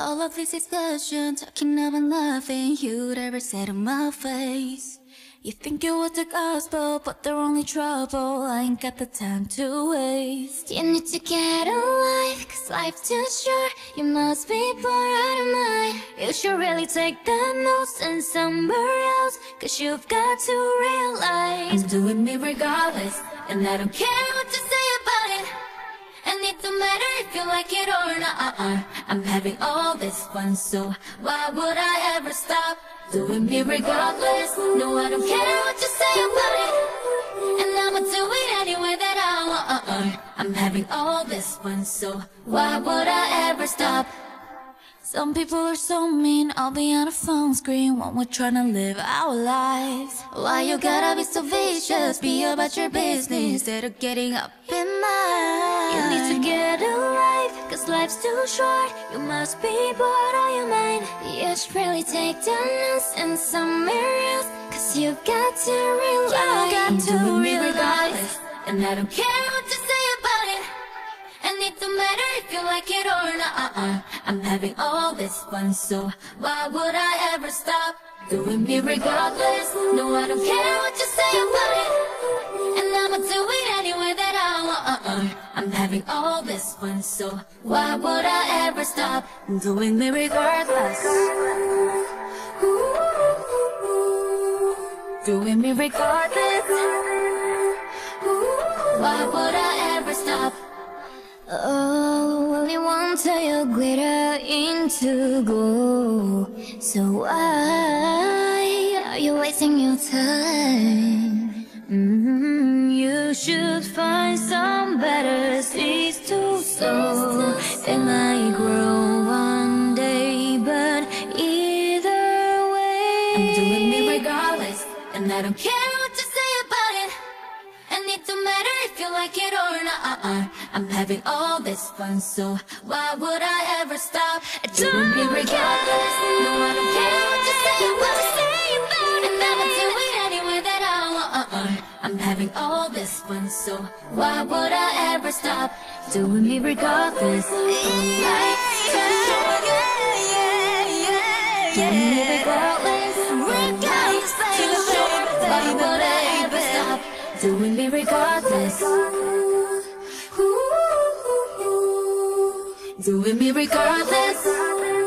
All of this discussion, talking and laughing, you'd ever say to my face. You think you was the gospel, but they're only trouble. I ain't got the time to waste. You need to get a life, cause life's too short. You must be bored out of mind. You should really take the notes and somewhere else, cause you've got to realize I'm doing me regardless, and I don't care what you you like it or not uh-uh. I'm having all this fun, so why would I ever stop doing me regardless? No, I don't care what you say about it. And I'ma do it anyway that I want. Uh-uh. I'm having all this fun, so why would I ever stop? Some people are so mean, I'll be on a phone screen when we're trying to live our lives. Why you gotta be so vicious? Be about your business instead of getting up in mine. You need to get a life, cause life's too short. You must be bored on your mind. You should really take notes and somewhere else, cause you've got to realize. You got to realize. And I don't care what you say about it. And it don't matter if you like it or not uh-uh. I'm having all this fun, so why would I ever stop doing me regardless? No, I don't care what you say about it. And I'ma do Uh-uh. I'm having all this fun, so why would I ever stop doing me regardless? Doing me regardless. Why would I ever stop? Oh, only one till you glitter into gold. So why are you wasting your time? Sow. They might grow one day, but either way, I'm doing me regardless, and I don't care what you say about it. And it don't matter if you like it or not. I'm having all this fun, so why would I ever stop doing me regardless? Having all this fun, so why would I ever stop doing me regardless? Oh, doing me regardless Regardless, Why would I ever stop doing me regardless? Doing me regardless